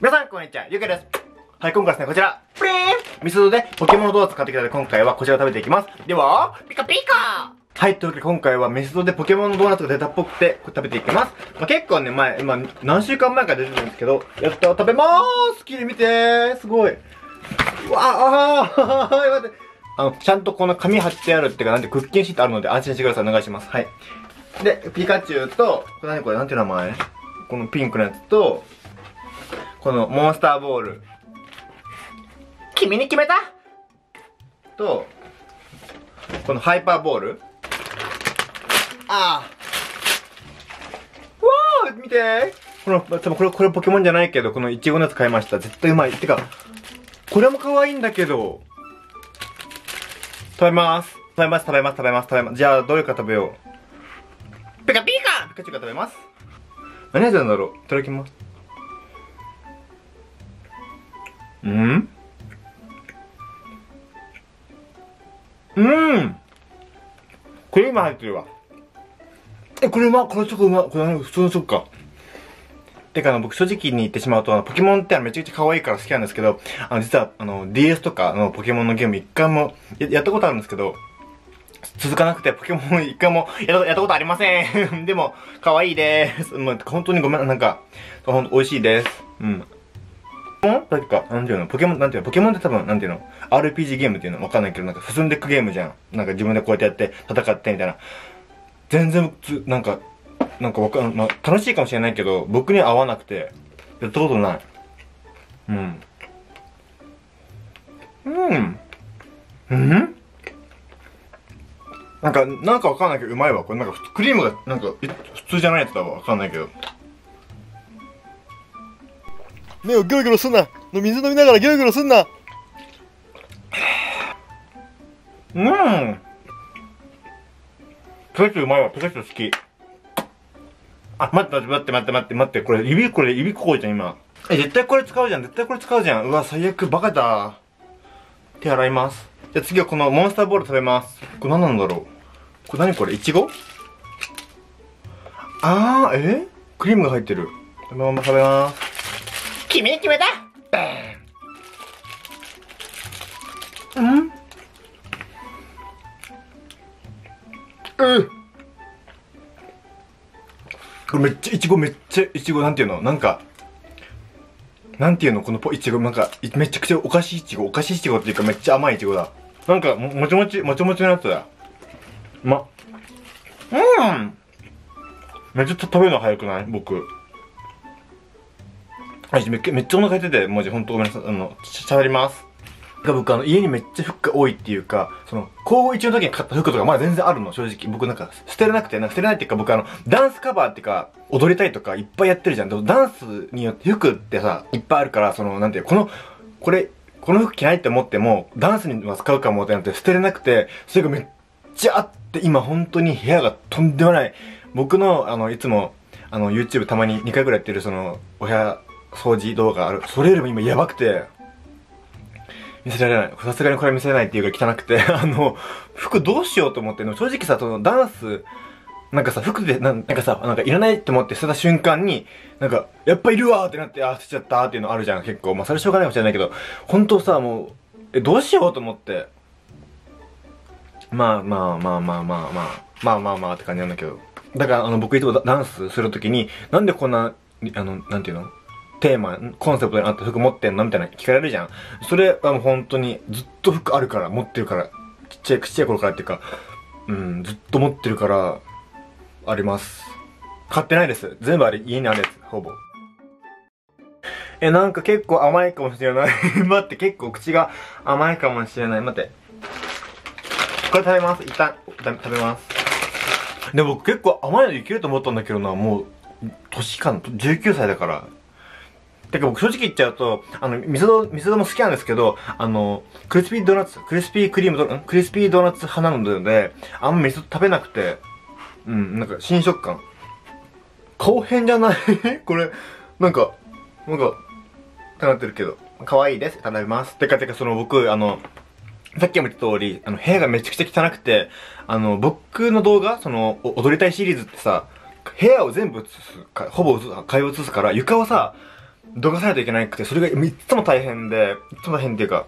皆さん、こんにちは。ゆうけです。はい、今回ですね、こちら、プリーンミスドでポケモンドーナツ買ってきたので、今回はこちらを食べていきます。では、ピカピカはい、というわけで今回はメスドでポケモンのドーナツが出たっぽくて、これ食べていきます。まあ、結構ね、前、まあ、何週間前から出てるんですけど、やった食べまーすきれい見てーすごいうわああー待って。あの、ちゃんとこの紙貼ってあるっていうか、なんてクッキンシートあるので安心してください。お願いします。はい。で、ピカチュウと、これ何これ？なんていう名前？このピンクのやつと、このモンスターボール。君に決めたと、このハイパーボール。ああ。わー見てこの、多分これ、これポケモンじゃないけど、このイチゴのやつ買いました。絶対うまい。てか、これも可愛いんだけど。食べます。食べます、食べます、食べます、食べます。じゃあ、どれか食べよう。ピカピカピカチュウが食べます。何味なんだろういただきます。うん？うんクリーム入ってるわ。え、これうま、これチョコうま、これ普通のチョコか。てかあの、僕正直に言ってしまうと、あの、ポケモンってめちゃくちゃ可愛いから好きなんですけど、あの、実は、あの、DS とかのポケモンのゲーム一回もややったことあるんですけど、続かなくて、ポケモン一回もやったやったことありません。でも、可愛いです。まあ、本当にごめん、なんか、ほんと美味しいです。うん。ポケモンなんか、なんていうのポケモン、なんていうのポケモンって多分、なんていうの ?RPG ゲームっていうのわかんないけど、なんか進んでいくゲームじゃん。なんか自分でこうやってやって、戦ってみたいな。全然、つなんか、なんかわかん、まあ、楽しいかもしれないけど、僕に合わなくて、やったことない。うん。うん。うん？なんか、なんかわかんないけど、うまいわ。これなんか、クリームが、なんか、普通じゃないやつだわ。わかんないけど。目をギョロギョロすんな水飲みながらギョロギョロすんなうん。ピカチうまいわ。ピカチュウ好き。あ、待って待って待って待って待って。これ、指、これ、指ここじゃん、今。え、絶対これ使うじゃん。絶対これ使うじゃん。うわ、最悪。バカだ。手洗います。じゃあ次はこのモンスターボール食べます。これ何なんだろうこれ何これ？いちごあー、え？クリームが入ってる。食べま食べます。君に決めた。うんうん。これめっちゃいちごめっちゃいちごなんていうの？なんかなんていうの？このポいちごなんかいめちゃくちゃお菓子いちごお菓子いちごっていうかめっちゃ甘いいちごだ。なんかももちもちもちもちのやつだ。うま。っうん。めっちゃ食べるの早くない？僕。あめっめっちゃお腹減っててマジほんとごめんなさいあのしゃべりますが僕あの家にめっちゃ服が多いっていうか、その、高1の時に買った服とかまだ全然あるの、正直。僕なんか捨てれなくて、なんか捨てれないっていうか僕あの、ダンスカバーっていうか、踊りたいとかいっぱいやってるじゃん。でもダンスによって服ってさ、いっぱいあるから、その、なんていう、この、これ、この服着ないって思っても、ダンスには使うかもってなって捨てれなくて、それがめっちゃあって、今本当に部屋がとんでもない。僕の、あの、いつも、あの、YouTube たまに2回ぐらいやってるその、お部屋掃除動画ある。それよりも今やばくて、見せられない。さすがにこれ見せれないっていうか汚くて、あの、服どうしようと思って、でも正直さ、そのダンス、なんかさ、服で、なんなんかさ、なんかいらないって思って捨てた瞬間に、なんか、やっぱいるわーってなって、あ、捨てちゃったーっていうのあるじゃん、結構。まあ、それしょうがないかもしれないけど、本当さ、もう、え、どうしようと思って。まあまあまあまあまあまあ、まあまあまあって感じなんだけど。だから、あの、僕いつもダンスするときに、なんでこんな、あの、なんていうの？テーマ、コンセプトにあった服持ってんのみたいな聞かれるじゃん。それはもう本当にずっと服あるから、持ってるから、ちっちゃい、ちっちゃい頃からっていうか、うん、ずっと持ってるから、あります。買ってないです。全部あれ、家にあるやつ、ほぼ。え、なんか結構甘いかもしれない。待って、結構口が甘いかもしれない。待って。これ食べます。一旦、食べます。でも僕結構甘いのいけると思ったんだけどな、もう、年かな、19歳だから。てか僕正直言っちゃうと、あの、ミスド、ミスドも好きなんですけど、あの、クリスピードーナツ、クリスピークリームド、クリスピードーナツ派なので、あんまミスド食べなくて、うん、なんか新食感。後編じゃない？これ、なんか、なんか、ってなってるけど、可愛いです。食べます。てかてかその僕、あの、さっきも言った通り、あの、部屋がめちゃくちゃ汚くて、あの、僕の動画、その、踊りたいシリーズってさ、部屋を全部映す、ほぼ、会話映すから、床をさ、どかさないといけなくて、それがいつも大変で、いつも大変っていうか、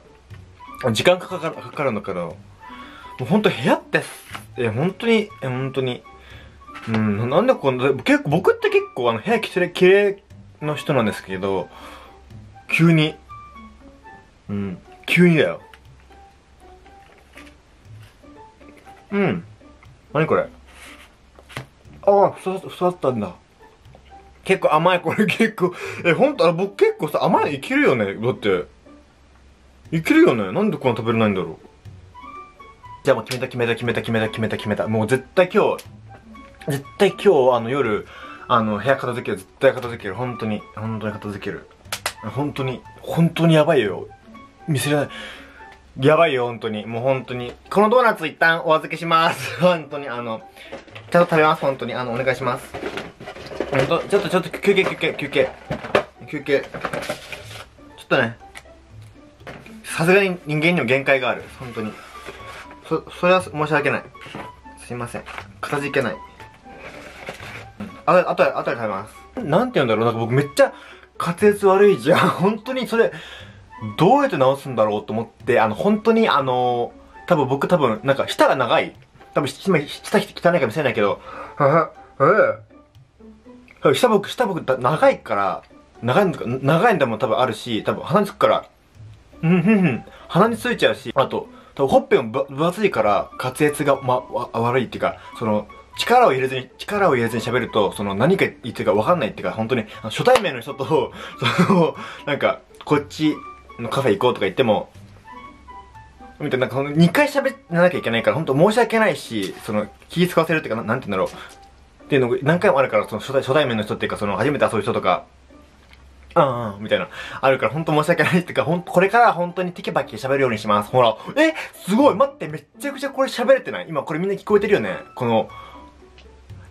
時間かかる、かかるんだけど、もうほんと部屋って、え、本当に、え、本当に、うん、なんでこんな、結構、僕って結構あの、部屋きれい、綺麗の人なんですけど、急に、うん、急にだよ。うん。何これ？ああ、ふさ、ふさったんだ。結構甘い、これ結構。え、ほんと、あ僕結構さ、甘いいけるよね。だって。いけるよね。なんでこんな食べれないんだろう。じゃあもう決めた決めた決めた決めた決めた決めた。もう絶対今日、絶対今日、あの夜、あの、部屋片付ける。絶対片付ける。本当に。本当に片付ける。本当に、本当にやばいよ。見せれない。やばいよ、本当に。もう本当に。このドーナツ一旦お預けします。本当に、あの、ちゃんと食べます、本当に。あの、お願いします。本当ちょっと、ちょっと、休憩、休憩、休憩。休憩。ちょっとね、さすがに人間にも限界がある。本当に。そ、それは申し訳ない。すいません。片付けない。あと、あと、あとで食べます。なんて言うんだろうなんか僕めっちゃ滑舌悪いじゃん。本当にそれ、どうやって直すんだろうと思って、あの、本当にあの多分僕多分、なんか舌が長い。多分、今、舌汚いかもしれないけど、はは、え下僕、下僕、長いから、長いのか、長いんだもん多分あるし、多分鼻につくから、うん、うん、うん、鼻についちゃうし、あと、多分ほっぺも分厚いから、滑舌が、ま、悪いっていうか、その、力を入れずに、力を入れずに喋ると、その何か言ってるか分かんないっていうか、本当に、初対面の人と、その、なんか、こっちのカフェ行こうとか言っても、みたいな、なんかその2回喋らなきゃいけないから、本当申し訳ないし、その、気使わせるっていうか、なんて言うんだろう。っていうのが何回もあるから、その初対初対面の人っていうか、その初めて遊ぶ人とか、うんうん、みたいな、あるから、ほんと申し訳ないっていうか、ほんこれからは本当にテキパキ喋るようにします。ほら、え、すごい待って、めっちゃくちゃこれ喋れてない？今これみんな聞こえてるよね？この、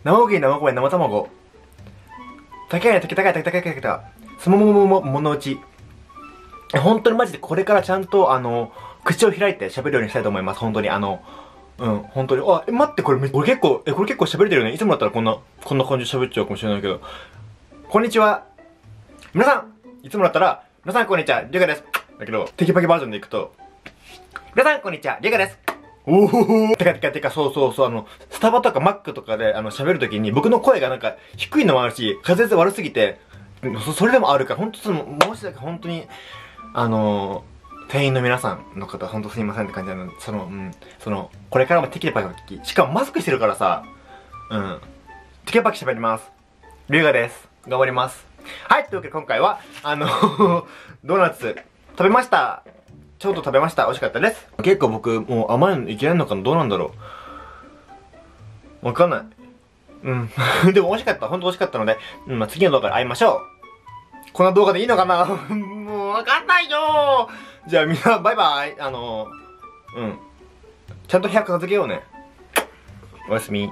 生麦、生米、生卵。高い、高い、高い、高い、高い、高い、高い、すもももも、ものうち。え本当にマジでこれからちゃんと、あの、口を開いて喋るようにしたいと思います。本当に、あの、うん、本当に。あ、え、待って、これめ、これ結構、え、これ結構喋れてるよね。いつもだったらこんな、こんな感じで喋っちゃうかもしれないけど。こんにちは。皆さんいつもだったら、皆さんこんにちは、りゅうがです。だけど、テキパキバージョンでいくと、皆さんこんにちは、りゅうがです。おおてかてかてか、そうそうそう、あの、スタバとかマックとかで、あの、喋るときに、僕の声がなんか、低いのもあるし、滑舌悪すぎて、そそれでもあるから、本当その、もしだけ本当に、あの店員の皆さんの方、本当すいませんって感じなので。その、うん、その、これからもテキパキ、しかもマスクしてるからさ、うん、テキパキ喋ります。りゅうがです。頑張ります。はい、というわけで今回は、あの ドーナツ、食べました。ちょうど食べました。美味しかったです。結構僕、もう甘いのいけないのかな？どうなんだろう？わかんない。うん。でも美味しかった。ほんと美味しかったので、うん、まあ、次の動画で会いましょう。こんな動画でいいのかな？もうわかんないよーじゃあみんな、バイバイ。あの、うん。ちゃんと部屋片付けようね。おやすみ。